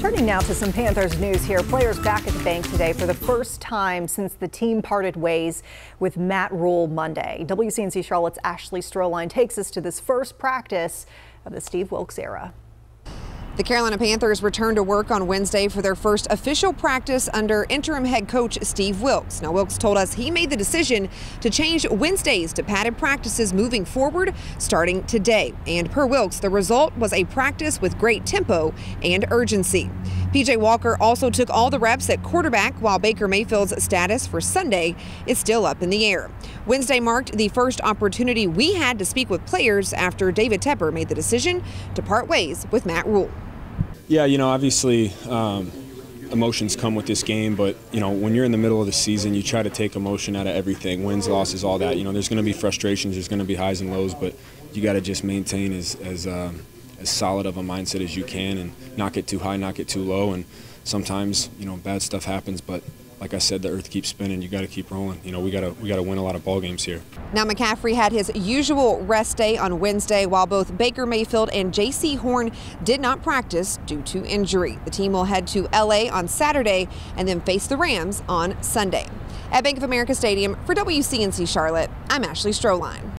Turning now to some Panthers news here. Players back at the bank today for the first time since the team parted ways with Matt Rhule Monday. WCNC Charlotte's Ashley Stroehlein takes us to this first practice of the Steve Wilks era. The Carolina Panthers returned to work on Wednesday for their first official practice under interim head coach Steve Wilks. Now, Wilks told us he made the decision to change Wednesdays to padded practices moving forward starting today. And per Wilks, the result was a practice with great tempo and urgency. PJ Walker also took all the reps at quarterback while Baker Mayfield's status for Sunday is still up in the air. Wednesday marked the first opportunity we had to speak with players after David Tepper made the decision to part ways with Matt Rhule. Yeah, you know, obviously um, emotions come with this game, but you know, when you're in the middle of the season, you try to take emotion out of everything, wins, losses, all that. You know, there's going to be frustrations, there's going to be highs and lows, but you got to just maintain as as um, as solid of a mindset as you can and not get too high, not get too low. And sometimes, you know, bad stuff happens, but like I said, the earth keeps spinning. You got to keep rolling. You know, we got to we got to win a lot of ball games here. Now McCaffrey had his usual rest day on Wednesday, while both Baker Mayfield and Jaycee Horn did not practice due to injury. The team will head to LA on Saturday and then face the Rams on Sunday. At Bank of America Stadium for WCNC Charlotte, I'm Ashley Stroehlein.